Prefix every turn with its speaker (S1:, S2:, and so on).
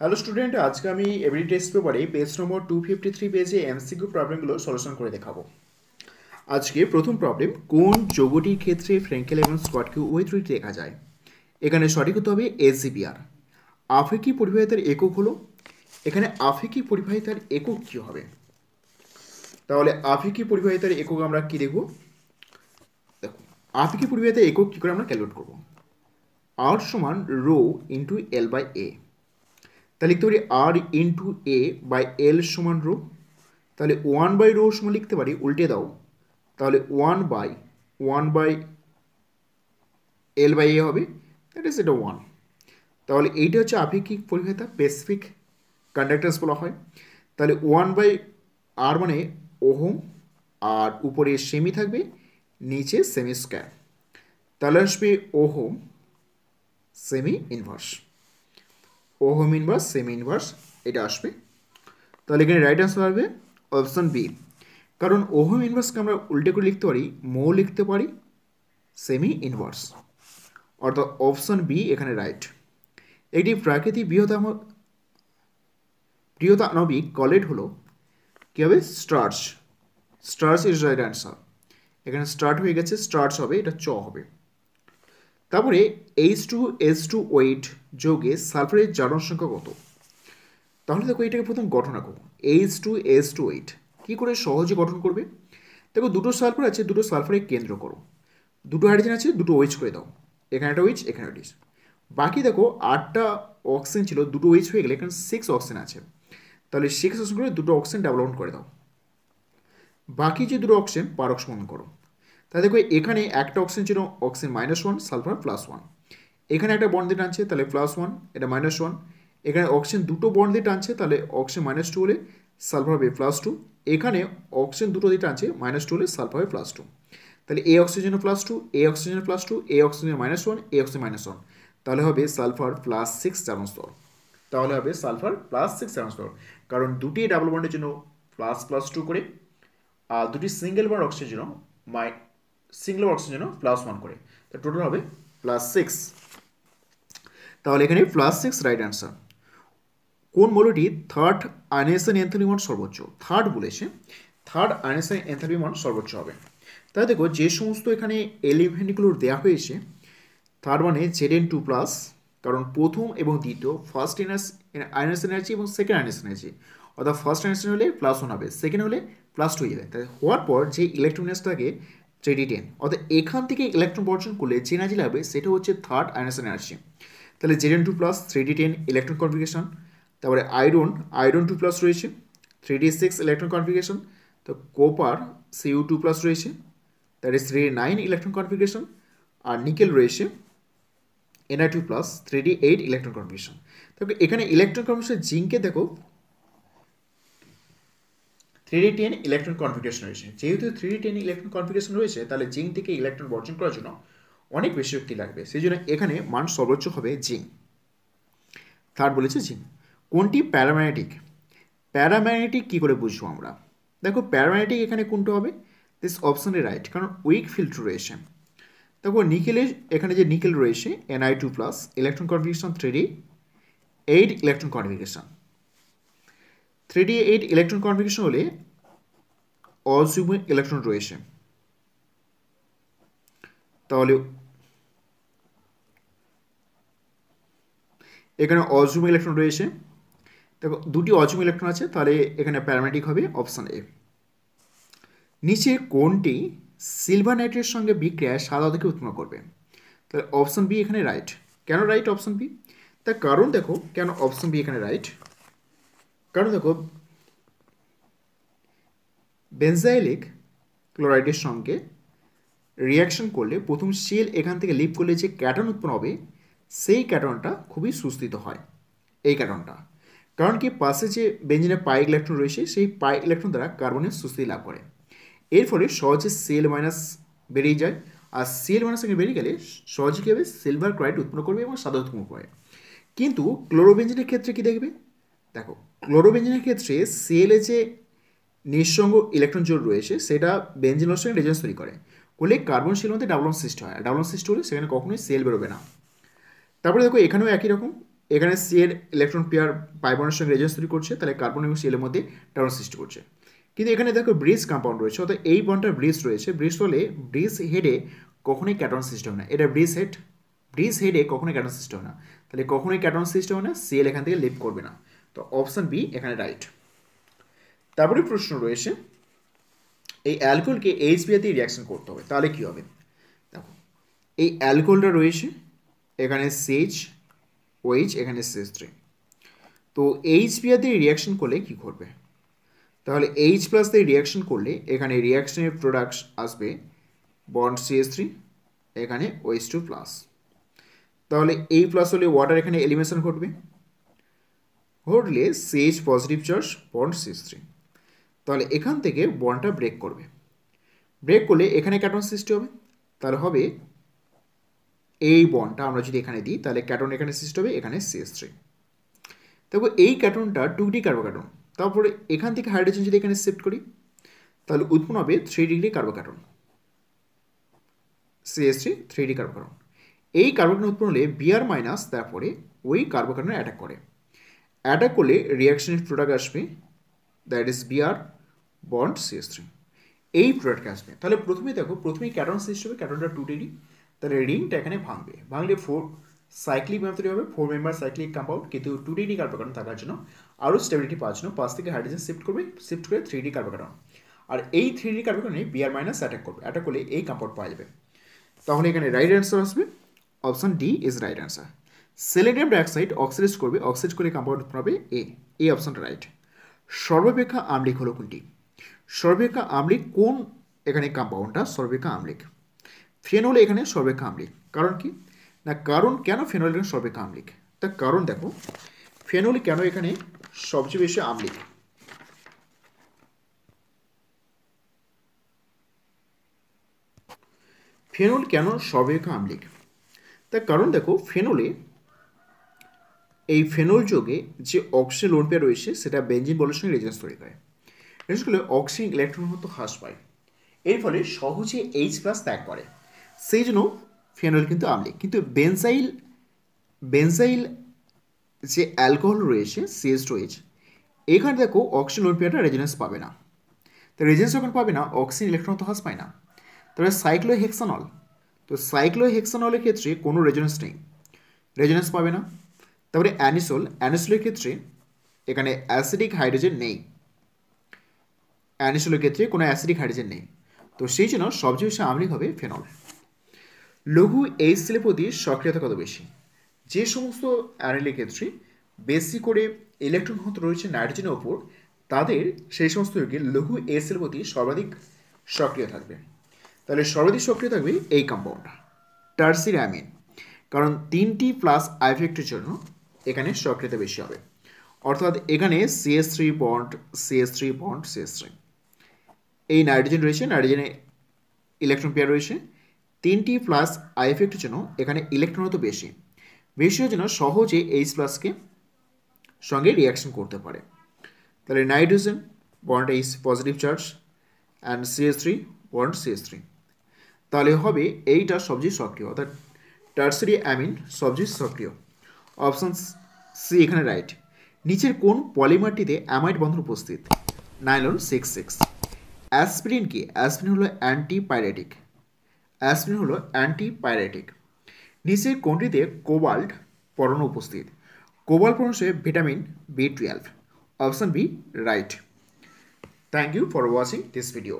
S1: Hello student আজকে আমি every test পেপারে page number two fifty three পেজে এমসিকিউ প্রবলেমগুলো সলিউশন করে দেখাবো। আজকে প্রথম প্রবলেম কোন যোগটির ক্ষেত্রে ফ্র্যাঙ্কেল এবং স্কটকে ওই ত্রুটি দেখা যায়? এখানে সঠিক হতে হবে এসজিপিআর আফ্রিকি পরিবাহিতার একক হলো, এখানে আফ্রিকি পরিবাহিতার একক কী হবে? তাহলে আফ্রিকি পরিবাহিতার একক আমরা কী দেখব? দেখো আফ্রিকি পরিবাহিতার একক কী করে আমরা ক্যালকুলেট করব? আর সমান rho into L by A তাহলে লিখতে পারি আর ইন্টু এ বাই এল সমান রো। তাহলে ওয়ান বাই রো সমান লিখতে পারি, উল্টে দাও। তাহলে one by one by L by A হবে দ্যাট ইজ এটা ওয়ান তাহলে এইটা হচ্ছে আপেক্ষিক পরিভাষা স্পেসিফিক কন্ডাক্টার্স বলা হয়। তাহলে ওয়ান বাই আর মানে ওহম, আর উপরে সেমি থাকবে, নিচে সেমি স্কোয়ার তাহলে আসবে ওহম সেমি ইনভার্স ওহম ইনভার্স সেমি ইনভার্স এটা আসবে তাহলে এখানে রাইট আনসার হবে অপশন বি কারণ ওহম ইনভার্সকে আমরা উল্টে করে লিখতে পারি, মো লিখতে পারি সেমি ইনভার্স অর্থাৎ অপশন বি এখানে রাইট একটি প্রাকৃতিক বৃহত্তম বৃহদানবিক কলেট হলো কী হবে starch starch is right answer এখানে স্টার্ট হয়ে গেছে স্টার্চ হবে, এটা চ হবে। তারপরে H two S two weight যোগে সালফারের জারণ সংখ্যা কত? তাহলে দেখো এটাকে প্রথম গঠন রাখো H two S two weight কী করে সহজে গঠন করবে? দেখো দুটো সালফার আছে, দুটো সালফারের কেন্দ্র করো। দুটো হাইড্রোজেন আছে, দুটো ওয়েচ করে দাও। এখানে একটা ওয়েচ এখানে একটা বাকি দেখো আটটা অক্সিজেন ছিল, দুটো ওয়েচ হয়ে গেলে এখানে সিক্স অক্সিজেন আছে। তাহলে সিক্স অক্সিজেন করে দুটো অক্সিজেন ডেভেলপমেন্ট করে দাও। বাকি যে দুটো অক্সিজেন পারক্সমন করো। তাহলে দেখো, এখানে একটা অক্সিজেন ছিল, oxygen minus one sulphur plus one এখানে একটা বন্ড টানছে, তাহলে প্লাস ওয়ান এটা মাইনাস ওয়ান এখানে অক্সিজেন দুটো বন্ড দিয়ে টানছে, তাহলে অক্সিজেন মাইনাস টু হলে সালফার হবে প্লাস টু এখানে অক্সিজেন দুটো দিয়ে টানছে মাইনাস টু হলে সালফার হবে প্লাস টু তাহলে এ অক্সিজেন প্লাস টু এ অক্সিজেন প্লাস টু এ অক্সিজেন মাইনাস ওয়ান এ অক্সিজেন মাইনাস ওয়ান তাহলে হবে সালফার প্লাস সিক্স চারণ স্তর তাহলে হবে সালফার প্লাস সিক্স চারণ স্তর কারণ দুটি ডাবল বন্ডের জন্য প্লাস প্লাস টু করে, আর দুটি সিঙ্গেল বন্ড অক্সিজেন জন্য মাই সিঙ্গেল অক্সিজেন জন্য প্লাস ওয়ান করে। তো টোটাল হবে প্লাস সিক্স তাহলে এখানে প্লাস সিক্স রাইট অ্যান্সার কোন মৌলটি থার্ড আইনেশন এনথালপি মান সর্বোচ্চ? থার্ড বলেছে থার্ড আইনেশন এনথালপি মান সর্বোচ্চ হবে। তাই দেখো, যে সমস্ত এখানে এলিমেন্টগুলোর দেওয়া হয়েছে থার্ড মানে জেড এন টু প্লাস কারণ প্রথম এবং দ্বিতীয় ফার্স্ট এনার্স আইনার্স এনার্জি এবং সেকেন্ড আইনার্স এনার্জি অর্থাৎ ফার্স্ট আইনার্স হলে প্লাস ওয়ান হবে সেকেন্ড হলে প্লাস টু হয়ে যাবে। তাই হওয়ার পর যে ইলেকট্রনিক্সটাকে থ্রি টেন অর্থাৎ এখান থেকে ইলেকট্রন বর্জন করলে যে এনার্জি লাগবে, সেটা হচ্ছে থার্ড আইনার্স এনার্জি তাহলে Z N two plus three D ten electron configuration তারপরে আয়রন আয়রন টু প্লাস রয়েছে three D six electron configuration তো কোপার সিইউ টু প্লাস রয়েছে that is three nine electron configuration R nickel রয়েছে NI two plus three D eight electron configuration তবে এখানে electron configuration জিঙ্কে দেখো three D ten electron configuration রয়েছে। যেহেতু three D ten electron configuration রয়েছে, তাহলে জিঙ্ক থেকে ইলেকট্রন বর্জন করার জন্য অনেক বেশি শক্তি লাগবে। সেই জন্য এখানে মান সর্বোচ্চ হবে জিঙ্ক থার্ড বলেছে জিঙ্ক কোনটি প্যারাম্যাগনেটিক প্যারাম্যাগনেটিক কী করে বুঝব আমরা? দেখো প্যারাম্যাগনেটিক এখানে কোনটা হবে? দিস অপশানে রাইট কারণ উইক ফিল্ড রয়েছে। দেখো নিকেলের এখানে যে নিকেল রয়েছে NI two plus electron configuration three eight electron configuration three D eight electron configuration হলে অজুম ইলেকট্রন রয়েছে। তাহলে এখানে অজুম ইলেকট্রন রয়েছে। দেখো, দুটি অজুম ইলেকট্রন আছে, তাহলে এখানে প্যারামেটিক হবে অপশান এ নিচে কোনটি সিলভার নাইট্রেটের সঙ্গে বিক্রিয়ায় সাদা থেকে উৎপন্ন করবে। তাহলে অপশান বি এখানে রাইট কেন রাইট অপশান বি তার কারণ দেখো, কেন অপশান বি এখানে রাইট কারণ দেখো বেনজাইলিক ক্লোরাইডের সঙ্গে রিয়াকশন করলে প্রথম সেল এখান থেকে লিপ করলে যে ক্যাটন উৎপন্ন হবে, সেই ক্যাটনটা খুবই সুস্থিত হয়, এই ক্যাটনটা কারণ কি পাশে যে বেঞ্জিনের পাই ইলেকট্রন রয়েছে, সেই পাই ইলেকট্রন দ্বারা কার্বনের সুস্থিতি লাভ করে। এর ফলে সহজে সেল মাইনাস বেরিয়ে যায়, আর সেল মাইনাস সঙ্গে বেরিয়ে গেলে সহজে কী হবে? সিলভার ক্লোরাইড উৎপন্ন করবে এবং উৎপন্ন করে কিন্তু ক্লোরোবেঞ্জিনের ক্ষেত্রে কি দেখবে? দেখো, ক্লোরোবেঞ্জিনের ক্ষেত্রে সেলে যে নিঃসঙ্গ ইলেকট্রন জোর রয়েছে, সেটা বেঞ্জিনের সঙ্গে রেজেন্স তৈরি করে। করলে কার্বন সেলের মধ্যে ডাবলন সৃষ্টি হয়। ডাবলন সৃষ্টি হলে সেখানে কখনোই সেল বেরোবে না। তারপরে দেখো, এখানেও একই রকম। এখানে সি এর ইলেকট্রন পেয়ার পাইবনের সঙ্গে রেজেন্স তৈরি করছে, তাহলে কার্বন এবং সিএলের মধ্যে টার্ন সৃষ্টি করছে। কিন্তু এখানে দেখো ব্রিজ কম্পাউন্ড রয়েছে, অর্থাৎ এই বনটা ব্রিজ রয়েছে। ব্রিজ হলে ব্রিজ হেডে কখনোই ক্যাটন সিস্টেম না। এটা ব্রিজ হেড ব্রিজ হেডে কখনোই ক্যাটন সৃষ্টি সিস্টেম না। তাহলে কখনোই ক্যাটন সিস্টেম না সিএল এখান থেকে লিভ করবে না। তো অপশান বি এখানে রাইট তারপরে প্রশ্ন রয়েছে, এই অ্যালকোহলকে এইচবিআ দিয়ে রিয়াকশন করতে হবে, তাহলে কী হবে? দেখো, এই অ্যালকোহলটা রয়েছে, এখানে সেজ ওইচ এখানে সেজ থ্রি তো এইচবিআ দিয়ে রিয়াকশন করলে কী করবে তাহলে এইচ প্লাস দিয়ে রিয়াকশন করলে এখানে রিয়াকশনের প্রোডাক্ট আসবে বন্ড সিএস থ্রি এখানে ওইচ টু প্লাস তাহলে এই প্লাস হলে ওয়াটার এখানে এলিমিনেশন ঘটবে? ঘটলে CH positive charge bond CS three তাহলে এখান থেকে বন্ডটা ব্রেক করবে। ব্রেক করলে এখানে ক্যাটন সৃষ্টি হবে। তাহলে হবে এই বন্ডটা আমরা যদি এখানে দিই, তাহলে ক্যাটন এখানে সৃষ্টি হবে, এখানে সিএস থ্রি তারপর এই ক্যাটনটা টু ডি কার্বোক্যাটন তারপরে এখান থেকে হাইড্রোজেন যদি এখানে শিফট করি, তাহলে উৎপন্ন হবে three degree carbocation CS three three D carbocation এই কার্বোক্যাটন উৎপন্ন হলে বিআর মাইনাস তারপরে ওই কার্বোক্যাটনে অ্যাটাক করে। অ্যাটাক করলে রিয়াকশনের প্রোডাক্ট আসবে that is BR bond CS three এই প্রোডাক্ট আসবে। তাহলে প্রথমে দেখো, প্রথমেই ক্যাটন সৃষ্টি হবে ক্যাটনটা টু ডিগ্রি তাহলে রিংটা এখানে ভাঙবে। ভাঙলে ফোর সাইক্লিক মেথড হবে ফোর মেম্বার সাইক্লিক কম্পাউন্ড কিন্তু টু ডিগ্রি কার্বোকার্বন থাকার জন্য আরও স্টেবিলিটি পাওয়ার জন্য পাঁচ থেকে হাইড্রোজেন শিফট করবে শিফট করে থ্রি ডি কার্বোকার্বন আর এই থ্রি ডি কার্বোকার্বনে বিআর মাইনাস অ্যাটাক করবে। অ্যাটাক করলে এই কম্পাউন্ড পাওয়া যাবে। তাহলে এখানে রাইট অ্যান্সার আসবে option D is right answer selenium dioxide oxidize করবে অক্সিডাইজ করে কম্পাউন্ড হবে এ এই অপশনটা রাইট সর্বাপেক্ষা আমলিক হলো কোনটি? সর্বাপেক্ষা আমলিক কোন এখানে কম্পাউন্ডটা সর্বাপেক্ষা আমলিক। ফেনল এখানে সর্বাপেক্ষা আমলিক। কারণ কি? না, কারণ কেন ফেনল এখানে সর্বাপেক্ষা আমলিক? তার কারণ দেখো ফেনল কেন এখানে সবচেয়ে বেশি আমলিক? ফেনল কেন সর্বাপেক্ষা আমলিক? তার কারণ দেখো ফেনলে এই ফেনল যোগে যে অক্সিজেন লোন পেয়ার রয়েছে, সেটা বেঞ্জিন বলের সঙ্গে রেজেন্স তৈরি করে। রেজেন্স করলে অক্সিজেন ইলেকট্রন মতো হ্রাস পায়। এর ফলে সহজে এইচ প্লাস ত্যাগ করে। সেই জন্য ফেনল কিন্তু আমলিক কিন্তু বেনজাইল বেনজাইল যে অ্যালকোহল রয়েছে সিএস রয়েছে এখানে দেখো অক্সিজেন লোন পেয়ারটা রেজেন্স পাবে না। তো রেজেন্স যখন পাবে না অক্সিজেন ইলেকট্রন তো হ্রাস পায় না। তবে সাইক্লো হেক্সানল তো সাইক্লো হেক্সানলের ক্ষেত্রে কোনো রেজোনেন্স নেই। রেজোনেন্স পাবে না। তারপরে অ্যানিসোল, অ্যানিসোলের ক্ষেত্রে এখানে অ্যাসিডিক হাইড্রোজেন নেই। অ্যানিসোলের ক্ষেত্রে কোনো অ্যাসিডিক হাইড্রোজেন নেই। তো সেই জন্য সবচেয়ে বেশি আমলিক হবে ফেনল। লঘু এইচ সেলের প্রতি সক্রিয়তা কত বেশি? যে সমস্ত অ্যানিলের ক্ষেত্রে বেশি করে ইলেকট্রন হতে রয়েছে নাইট্রোজেনের ওপর, তাদের সেই সমস্ত রোগীর লঘু এইচ সেলের প্রতি সর্বাধিক সক্রিয় থাকবে। তাহলে সর্বাধিক সক্রিয় থাকবে এই কম্পাউন্ডটা টার্সির অ্যামিন কারণ তিনটি প্লাস আইফেক্টের জন্য এখানে সক্রিয়তা বেশি হবে। অর্থাৎ এখানে CS three bond CS three bond CS three এই নাইট্রোজেন রয়েছে নাইট্রোজেনে ইলেকট্রন পেয়ার রয়েছে। তিনটি প্লাস আই আইফেক্টের জন্য এখানে ইলেকট্রন তো বেশি। বেশি হওয়ার জন্য সহজে এইচ প্লাসকে সঙ্গে রিয়াকশন করতে পারে। তাহলে nitrogen bond H positive charge and CS three bond CS three তাহলে হবে এইটা সবচেয়ে সক্রিয়, অর্থাৎ টার্সারি অ্যামিন সবচেয়ে সক্রিয়। অপশান সি এখানে রাইট নিচের কোন পলিমারটিতে অ্যামাইড বন্ধন উপস্থিত? নাইলন সিক্স সিক্স অ্যাসপিরিন কি? অ্যাসপিরিন হলো অ্যান্টিপাইরেটিক অ্যাসপিরিন হলো অ্যান্টিপাইরেটিক নিচের কোনটিতে কোবাল্ট পরণ উপস্থিত? কোবাল্ট পরণ হচ্ছে vitamin B twelve option B right thank you for watching this video